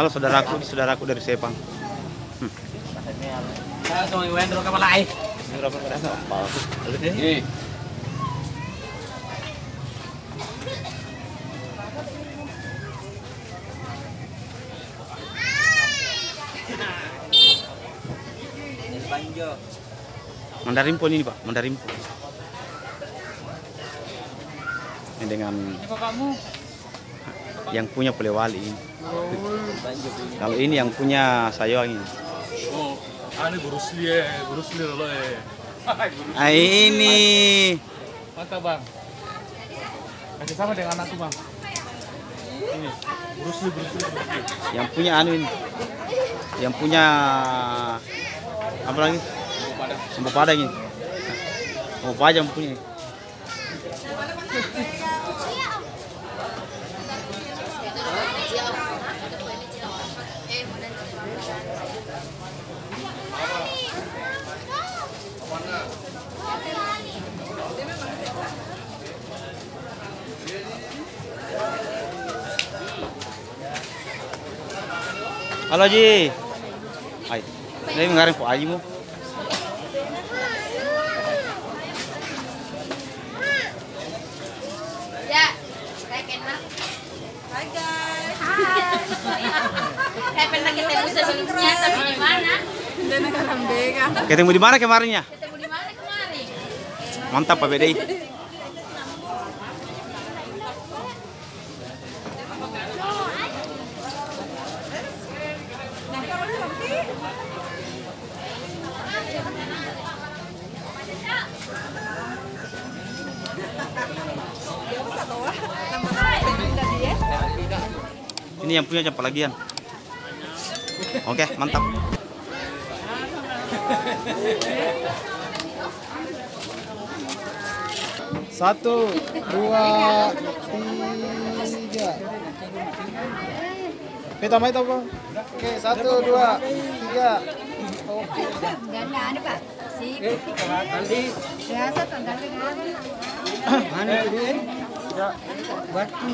Halo saudaraku, saudaraku dari Sepang. Terus kapal lain. Ini. Ini Pak, Mandarimpo. Ini dengan yang punya Polewali. Kalau ini yang punya Sayong ini. Oh, ane Bruce Lee, eh. Bruce Lee lo eh. Ah ini. Mantap bang. Kasih sama dengan anakku bang. Ini Bruce Lee, Bruce Lee. Yang punya anu ini. Yang punya apa lagi? Sembuh padang ini. Sembuh padang punya. Halo Ji. Hai. Ini mengarang po aji mo. Ya, kayak enak. Hai guys. Kayak pernah ketemu sebelumnya, tapi di mana? Ketemu di mana kemarinnya? Ketemu di mana kemarin? Mantap Pak BDI. Ini yang punya siapa lagian? Oke, mantap. Satu, dua, tiga. Kita main apa? Oke, satu, dua, tiga. Oke. Ada, Pak. Si. Dia? Ya, batu.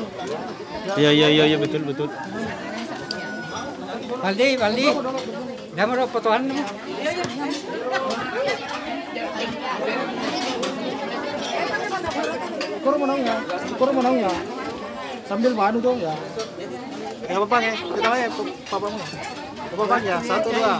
Iya iya iya iya betul betul. Baldi, Baldi. Dah mau fotoan. Kurang menang ya, kurang menang ya. Sambil manu dong ya. Ya apa ya? Kita main papa mu. Apa ya? Satu dua.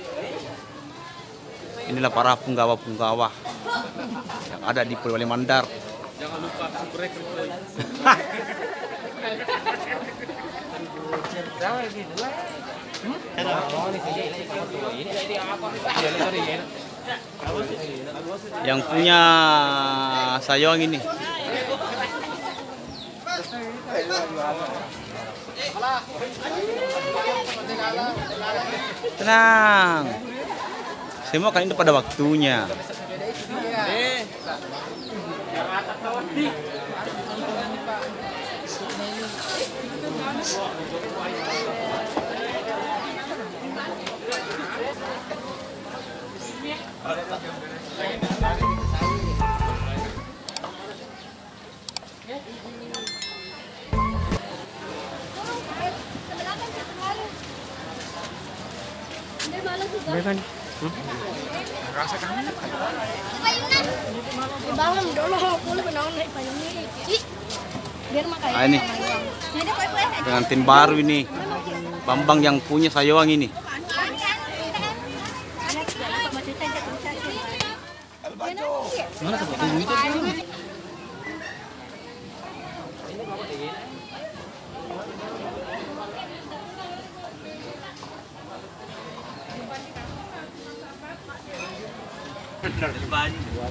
Inilah para punggawa-punggawa yang ada di Polewali Mandar. Jangan lupa. Yang punya sayong ini. Tenang. Semua kan itu pada waktunya. Mereka nih. Hmm? Bangun dulu, boleh naik payung ini. Biar makan. Ah, ini. Dengan tim baru ini Bambang yang punya Sayawang ini Mana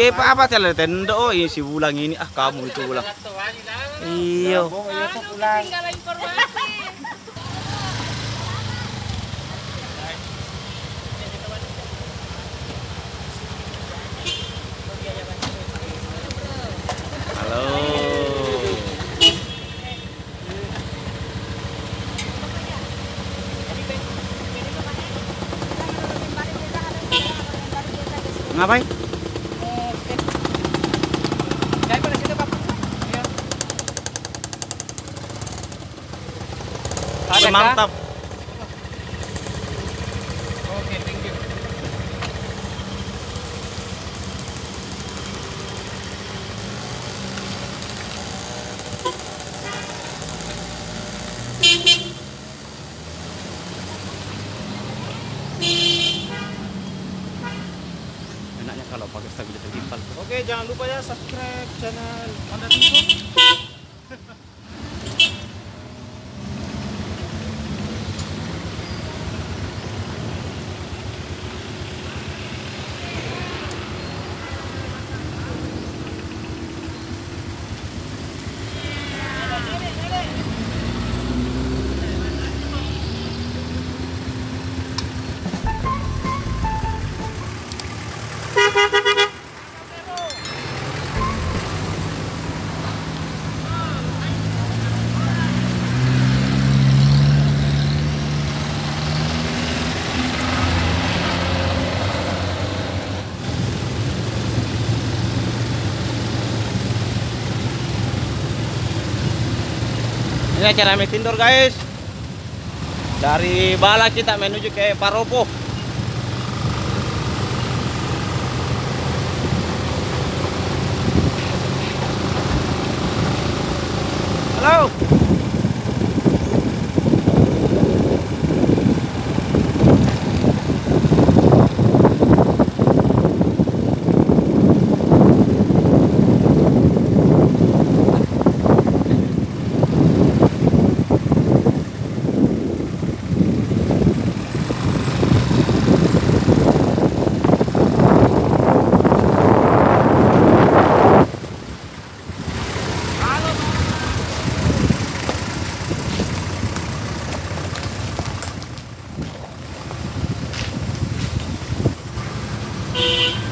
dia apa apa tele tendo oh ini si bulang ini. Ah kamu itu bulang iyo Tinggal informasi. halo. Ngapain Kah? mantap Oke, thank you. enaknya kalau pakai stabilizer gimbal Oke, jangan lupa ya subscribe channel Honda Info. Ini acara Metindor guys. Dari Bala kita menuju ke Paropo. Halo. Shh.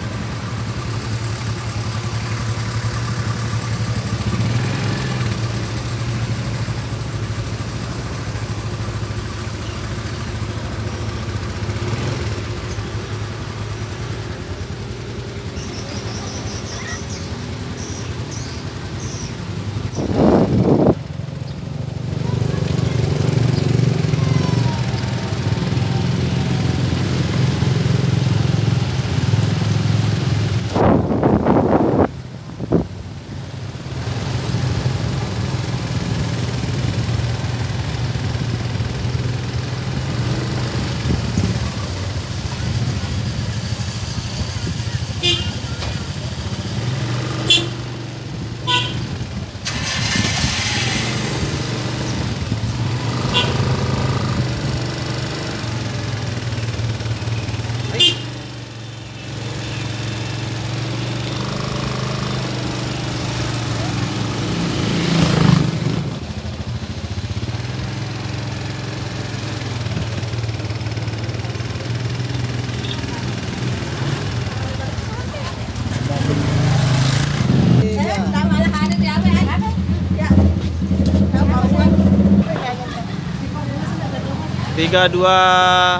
Tiga dua.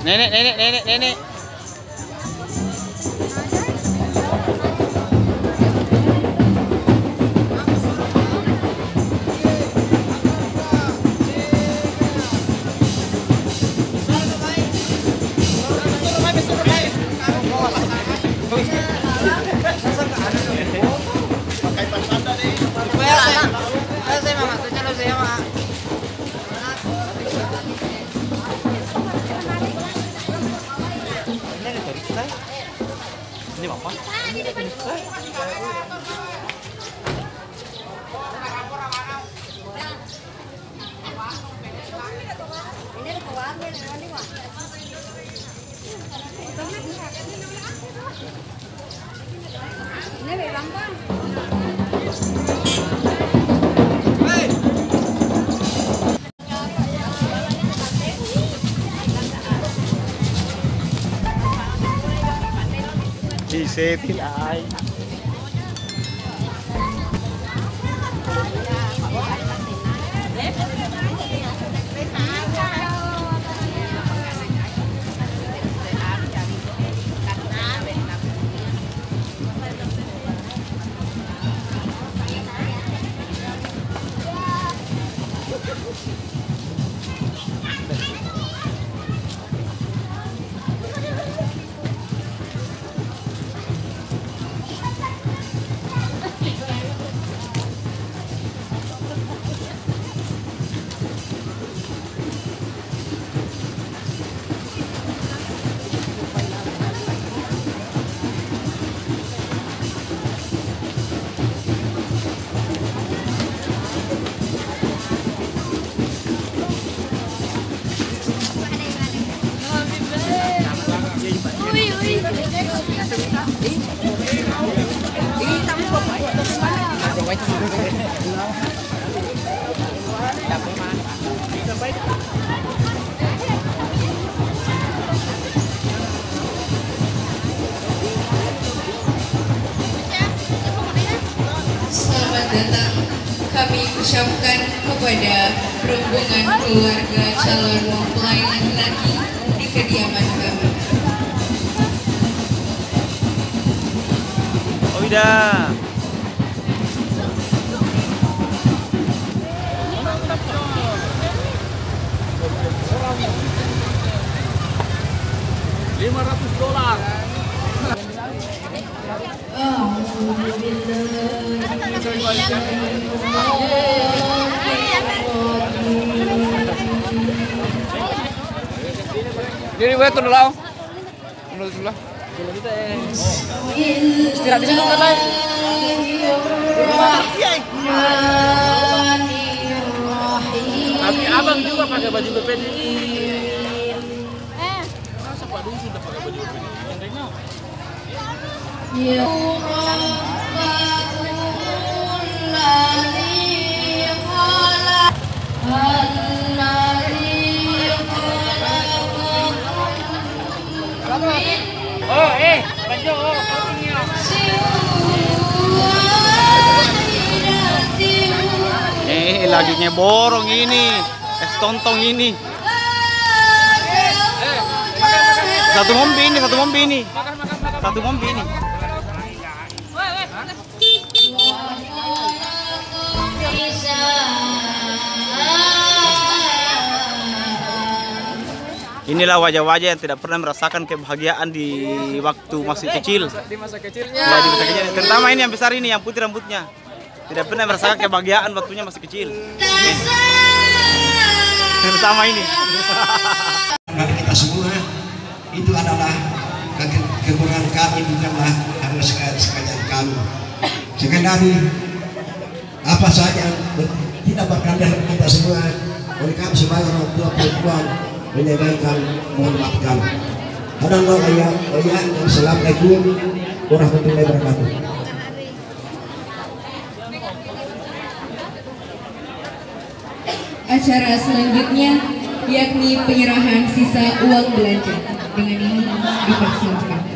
Nenek, nenek, nenek, nenek. Disetil ay. Kami ucapkan kepada rombongan keluarga calon mempelai laki-laki di kediaman kami. Oh iya. Lima ratus dolar. Jadi gue turun dulu. Turun dulu. Istirahat di situ kan, Tapi abang juga pakai baju BPDI. Masa Pak Dung sudah pakai baju BPDI? Yang Reno. Oh, eh, oh. Eh, lagi ngeborong ini. Es tontong ini. Satu mombi ini, satu mombi ini. Satu mombi ini. Inilah wajah-wajah yang tidak pernah merasakan kebahagiaan di waktu masih kecil. Di masa kecilnya. Ya, di masa kecil. Terutama ini yang besar ini, yang putih rambutnya. Tidak pernah merasakan kebahagiaan waktunya masih kecil. Terutama ini. kami kita semua itu adalah ke- kekurangan kami bukanlah harus sekalian sekalian kami sekali apa saja tidak berkenan kita semua oleh kami sebagai orang tua perempuan menyampaikan mohon maafkan ada Allah ayah ayah assalamualaikum warahmatullahi wabarakatuh Acara selanjutnya yakni penyerahan sisa uang belanja. Dengan ini dipersilakan.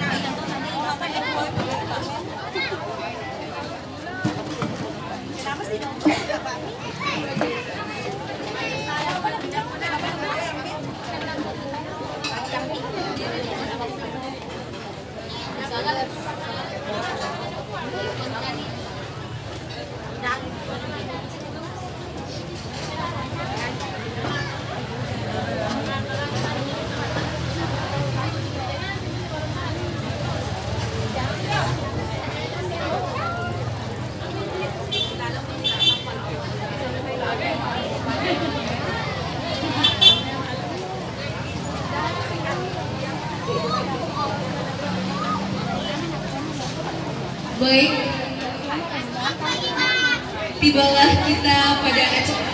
Tibalah kita pada acara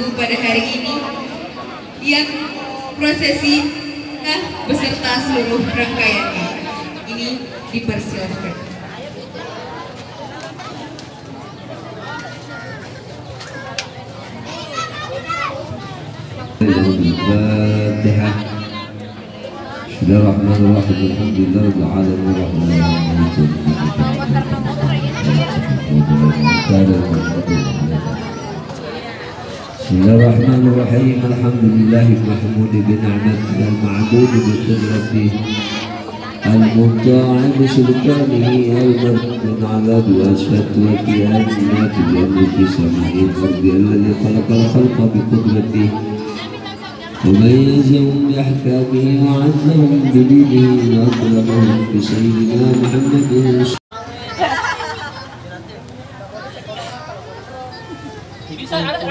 minggu pada hari ini yang prosesi nah beserta seluruh rangkaiannya ini dipersiapkan. Bismillahirrahmanirrahim. Alhamdulillah. Alhamdulillah. بسم الله الرحمن الرحيم. الحمد لله المحمود بنعمته المعبود بقدرته المطاع بسلطانه المرد من عذاب واسفة وكيانات بأمر في سماء الأرض الذي خلق الخلق بقدرته وميزهم بأحكامه وعزهم بدينه وأكرمهم بسيدنا محمد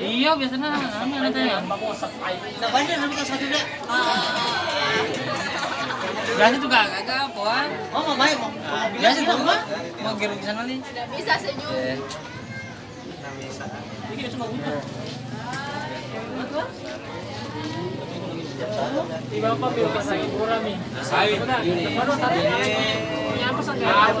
Iya biasanya kami ada ya. Biasa juga agak apa? Oh mau main mau. Biasa mah mau kirim ke sana nih. Bisa senyum. Ini cuma udah. Iba pa pero kasi mura mi. Ay, ano tadi? Punya apa kaya? Ano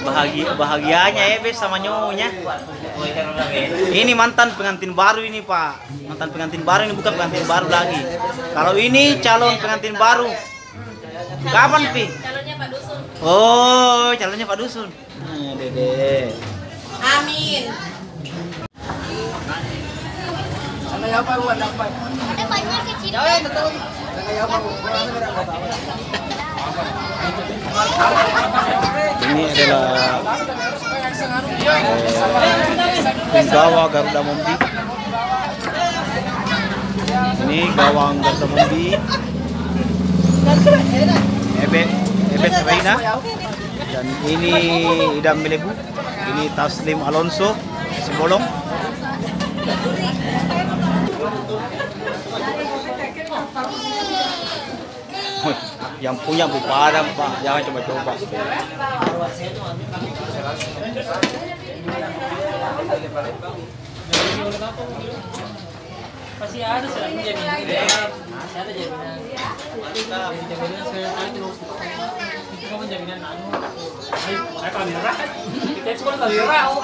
Bahagia bahagianya ya bes sama nyonya. Ini mantan pengantin baru ini pak. Mantan pengantin baru ini bukan pengantin baru lagi. Kalau ini calon pengantin baru. Kapan pi? Calonnya Pak Dusun. Oh calonnya Pak Dusun. Nah, dede. Amin. Ada banyak kecil. Ini adalah eh, gawa Garuda Mombi. Ini gawang Garuda Mombi. Ebet Ebet Reina. Dan ini Idam Melebu. Ini Taslim Alonso Sembolong. Wih, yang punya bubaran pak. Jangan coba-coba. Pasti ada masih ada jaminan. Jaminan itu jaminan. Kita cuma kamera oh.